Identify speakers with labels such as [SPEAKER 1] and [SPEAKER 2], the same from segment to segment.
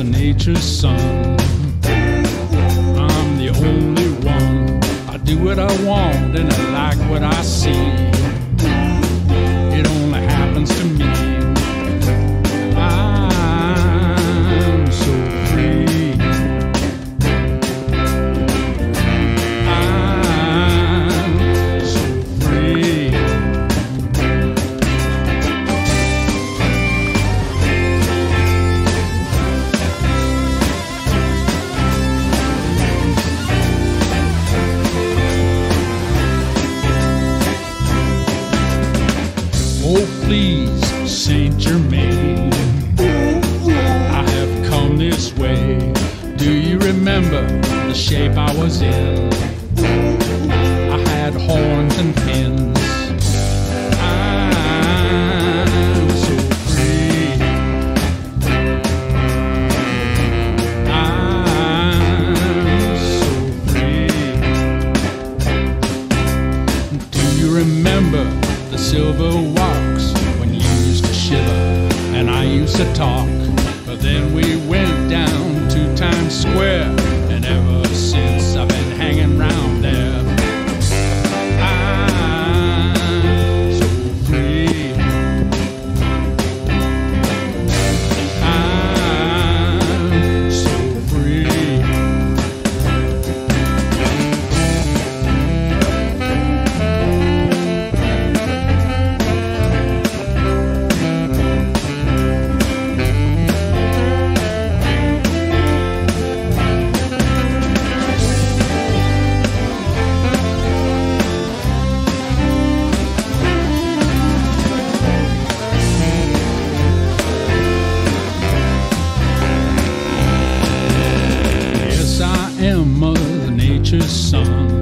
[SPEAKER 1] Mother Nature's son. I'm the only one. I do what I want and I like what I see. Oh, please, Saint Germain. I have come this way. Do you remember the shape I was in? To talk? But then we went down to Times Square, nature's song.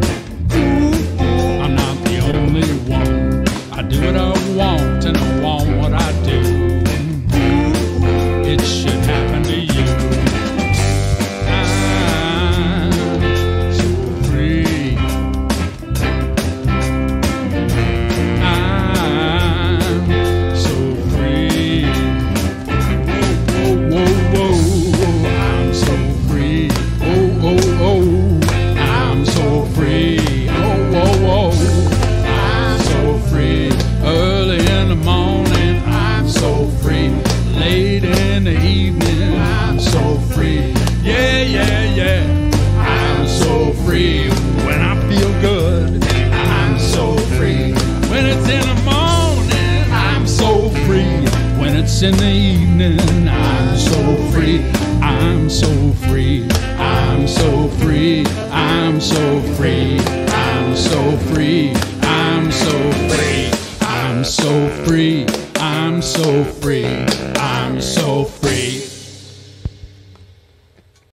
[SPEAKER 1] In the evening. I'm so free. I'm so free. I'm so free. I'm so free. I'm so free. I'm so free. I'm so free. I'm so free. I'm so free.